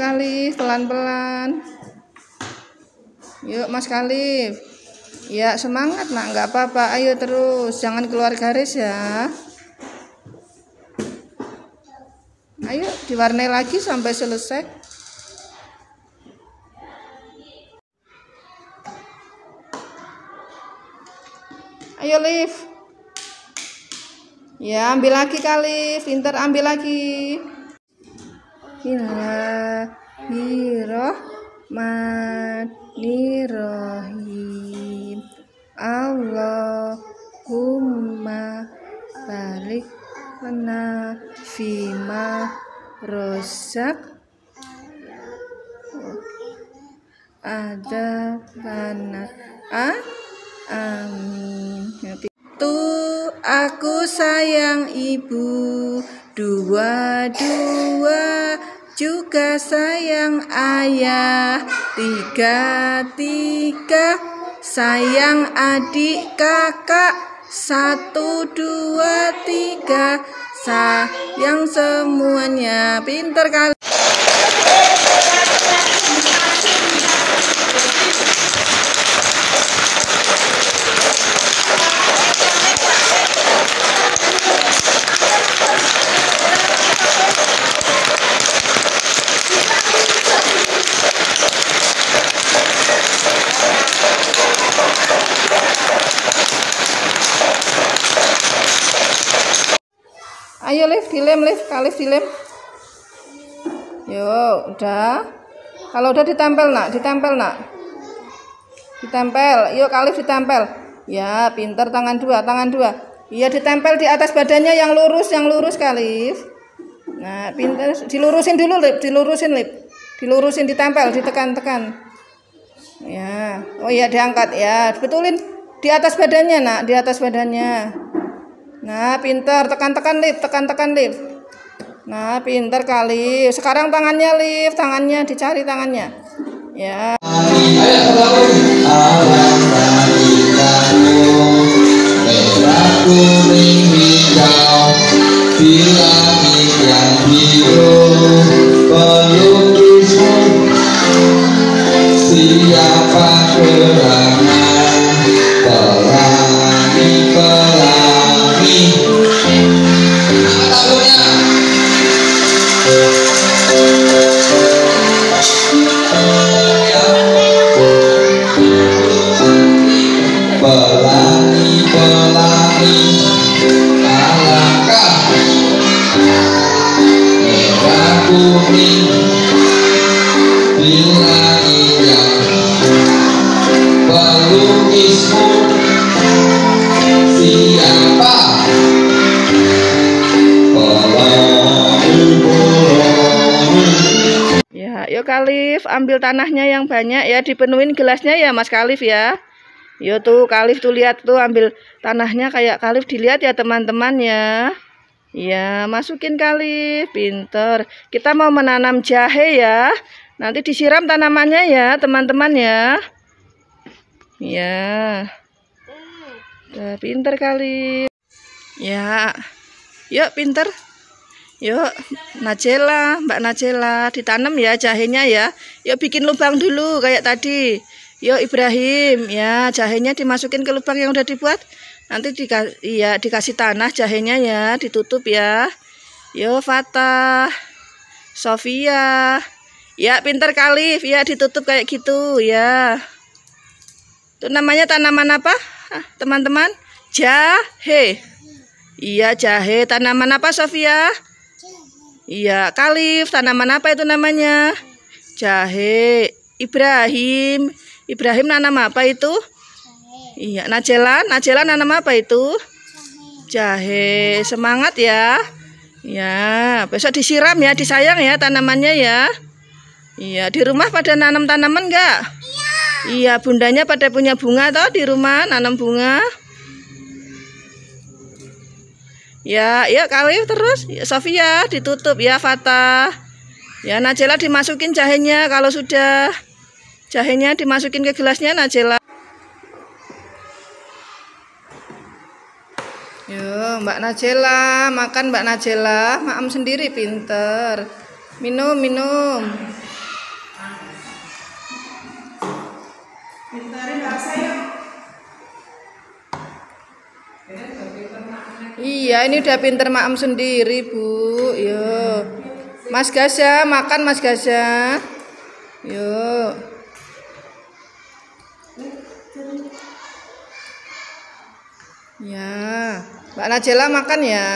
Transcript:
Ayo Kalif, pelan-pelan. Yuk Mas Kalif. Ya semangat nak, nggak apa-apa. Ayo terus, jangan keluar garis ya. Ayo diwarnai lagi sampai selesai. Ayo Liv. Ya ambil lagi kali, pinter ambil lagi. Bismillahirrahmanirrahim. Allahumma barik lana fima rosak ada karena a? Amin. Tuh aku sayang ibu. Dua dua juga sayang ayah. Tiga tiga. Sayang adik kakak. Satu dua tiga. Sayang semuanya. Pinter kali dilem lift, kalif dilem. Yuk, udah. Kalau udah ditempel nak, ditempel nak. Ditempel, yuk kalif ditempel. Ya, pinter tangan dua, tangan dua. Iya ditempel di atas badannya yang lurus, yang lurus kalif. Nah, pinter, dilurusin dulu lip, dilurusin lip. Dilurusin, ditempel, ditekan-tekan. Ya, oh iya diangkat ya, betulin di atas badannya nak, di atas badannya. Nah, pinter. Tekan-tekan lift, tekan-tekan lift. Nah, pinter kali. Sekarang tangannya lift, tangannya dicari tangannya. Ya. Ya, yuk Kalif, ambil tanahnya yang banyak ya, dipenuhin gelasnya ya Mas Kalif ya. Yuk tuh Kalif tuh lihat tuh ambil tanahnya kayak Kalif dilihat ya teman-teman ya. Ya, masukin Kalif, pinter. Kita mau menanam jahe ya. Nanti disiram tanamannya ya, teman-teman ya. Ya. Udah pinter kali. Ya. Yuk pinter. Yuk, Najela, Mbak Najela, ditanam ya jahenya ya. Yuk bikin lubang dulu kayak tadi. Yuk Ibrahim, ya jahenya dimasukin ke lubang yang udah dibuat. Nanti dika ya, dikasih tanah jahenya ya, ditutup ya. Yuk Fatah, Sofia. Ya pinter kali, ya ditutup kayak gitu ya. Itu namanya tanaman apa? Teman-teman, jahe. Iya jahe, tanaman apa Sofia? Iya, kalif. Tanaman apa itu namanya? Jahe. Ibrahim. Ibrahim nanam apa itu? Iya, Najela. Najela nanam apa itu? Jahe. Semangat ya. Ya, besok disiram ya, disayang ya tanamannya ya. Iya, di rumah pada nanam tanaman enggak? Iya, bundanya pada punya bunga toh di rumah nanam bunga. Ya, ya kali terus. Ya, Sofia ditutup ya Fatah. Ya Najela dimasukin jahenya kalau sudah jahenya dimasukin ke gelasnya Najela. Yo, Mbak Najela, makan Mbak Najela, maam sendiri pinter. Minum, minum. Iya, ini udah pinter maem sendiri, Bu. Yo. Mas Gasya, makan Mas Gasya. Yuk. Ya. Mbak Najela makan ya.